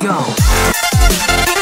go.